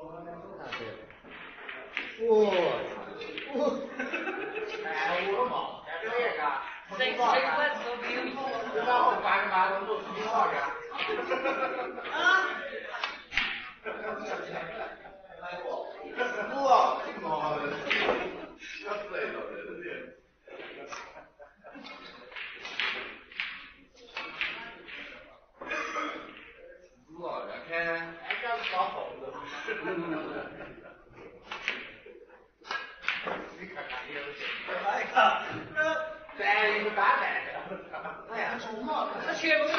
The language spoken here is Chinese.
哇、哦，哇、哦，哈哈哈哈哈！太牛了嘛！这个，谁谁不是冰桶？你把我关个马桶都是冰桶去。啊！哎，这啥货？你看看你。来一个，咱一个大蛋。哎呀，这全部都是。